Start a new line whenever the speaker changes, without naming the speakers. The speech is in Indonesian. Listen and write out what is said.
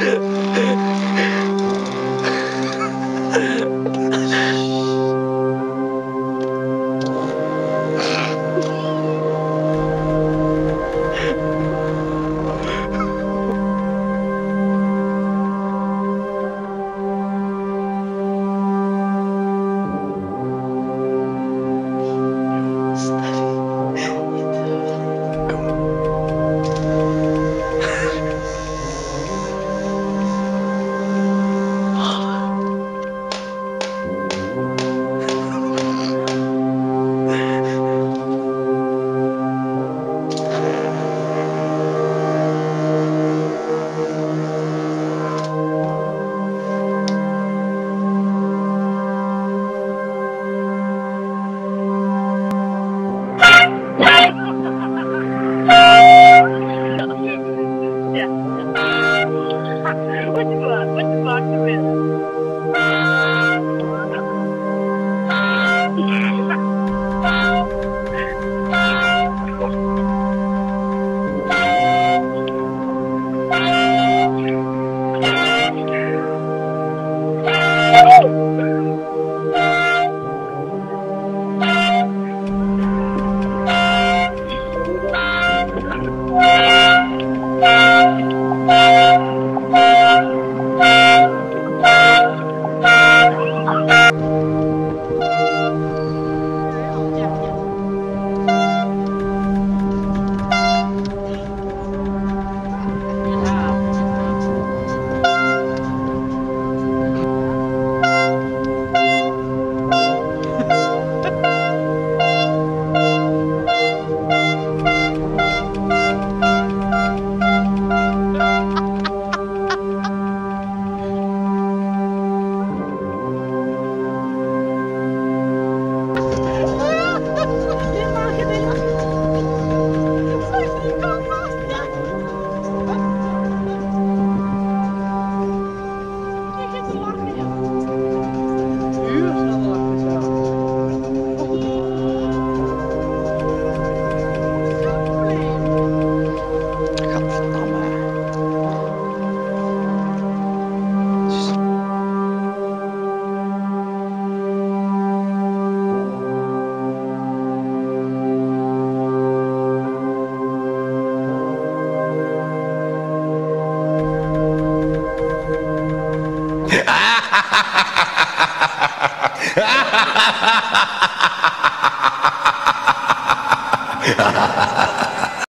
Um... Ha ha ha ha!